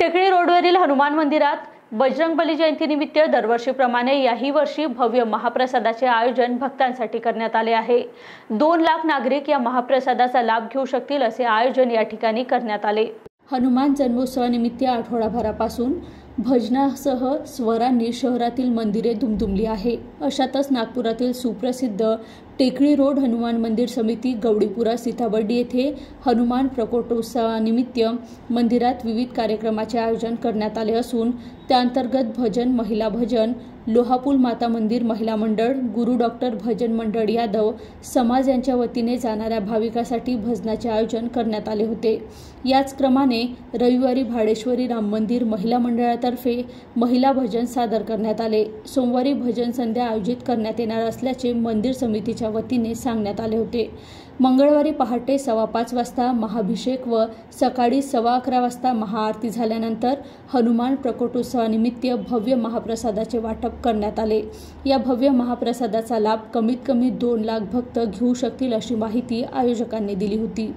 टेकडी रोडवरील हनुमान मंदिरात बजरंगबली जयंतीनिमित्त दरवर्षीप्रमाणे याही वर्षी भव्य महाप्रसादाचे आयोजन भक्तांसाठी करण्यात आले आहे. दोन लाख नागरिक या महाप्रसादाचा लाभ घेऊ शकतील असे आयोजन या ठिकाणी करण्यात आले. हनुमान जन्मोत्सवानिमित्त आठवडाभरापासून भजनासह स्वरांनी शहरातील मंदिरे दुमदुमली आहे. अशातच नागपुरातील सुप्रसिद्ध टेकडी रोड हनुमान मंदिर समिती गवडीपुरा सीताबर्डी येथे हनुमान प्रकोटोत्सवानिमित्त मंदिरात विविध कार्यक्रमाचे आयोजन करण्यात आले असून त्याअंतर्गत भजन महिला भजन लोहापूल माता मंदिर महिला मंडळ गुरु डॉक्टर भजन मंडळ यादव समाज यांच्या वतीने जाणाऱ्या भाविकासाठी भजनाचे आयोजन करण्यात आले होते. याच क्रमाने रविवारी भाडेश्वरी राम मंदिर महिला मंडळात तर्फे महिला भजन सादर करण्यात आले. सोमवारी भजन संध्या आयोजित करण्यात येणार असल्याचे मंदिर समितीच्या वतीने सांगण्यात आले होते. मंगळवारी पहाटे सव्वा पाच वाजता महाभिषेक व सकाळी सव्वा अकरा वाजता महाआरती झाल्यानंतर हनुमान प्रकोटोत्सवानिमित्त भव्य महाप्रसादाचे वाटप करण्यात आले. या भव्य महाप्रसादाचा लाभ कमीत कमी दोन लाख भक्त घेऊ शकतील अशी माहिती आयोजकांनी दिली होती.